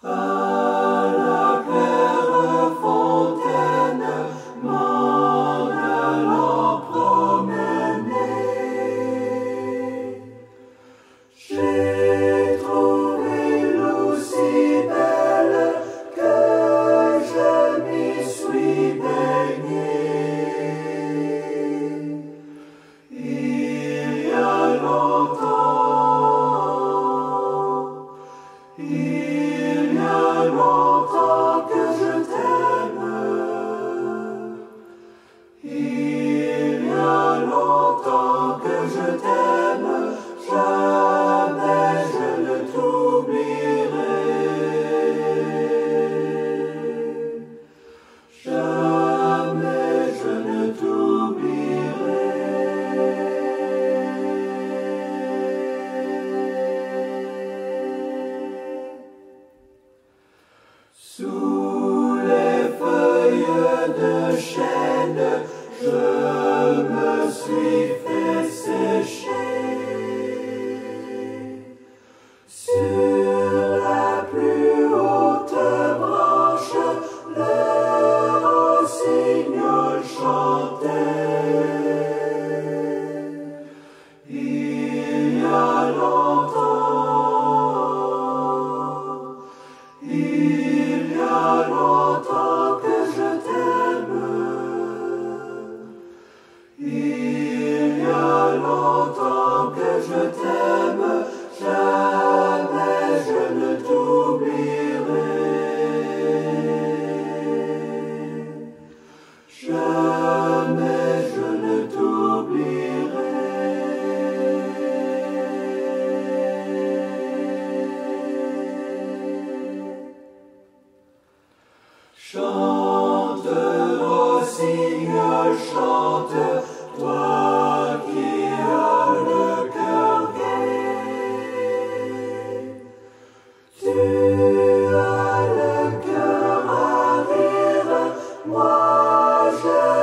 Oh. je t'aime, jamais je ne t'oublierai. Jamais je ne t'oublierai. Sous les feuilles de chêne, je me suis Chante, ô Seigneur, chante, toi qui as le cœur gai. Tu as le cœur à rire, moi je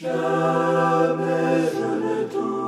Jamais je ne t'en